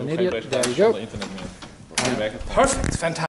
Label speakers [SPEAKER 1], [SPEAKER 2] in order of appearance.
[SPEAKER 1] An
[SPEAKER 2] Perfect, fantastic.